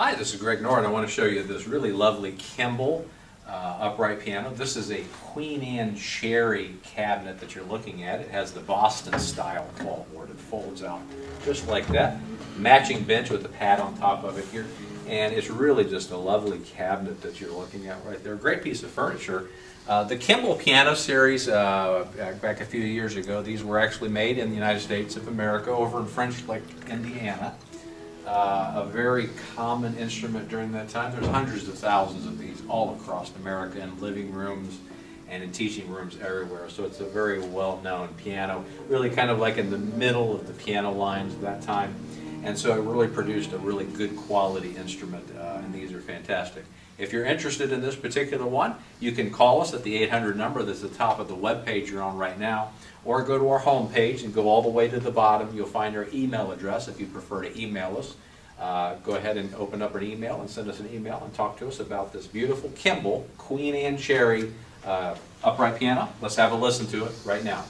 Hi, this is Greg Norton. I want to show you this really lovely Kimball uh, upright piano. This is a Queen Anne cherry cabinet that you're looking at. It has the Boston style board. It folds out just like that. Matching bench with a pad on top of it here. And it's really just a lovely cabinet that you're looking at right there. Great piece of furniture. Uh, the Kimball piano series, uh, back a few years ago, these were actually made in the United States of America over in French Lick, Indiana uh, a very common instrument during that time. There's hundreds of thousands of these all across America in living rooms and in teaching rooms everywhere. So it's a very well-known piano, really kind of like in the middle of the piano lines at that time. And so it really produced a really good quality instrument, uh, and these are fantastic. If you're interested in this particular one, you can call us at the 800 number that's at the top of the web page you're on right now, or go to our home page and go all the way to the bottom. You'll find our email address if you prefer to email us. Uh, go ahead and open up an email and send us an email and talk to us about this beautiful Kimball Queen Anne Cherry uh, upright piano. Let's have a listen to it right now.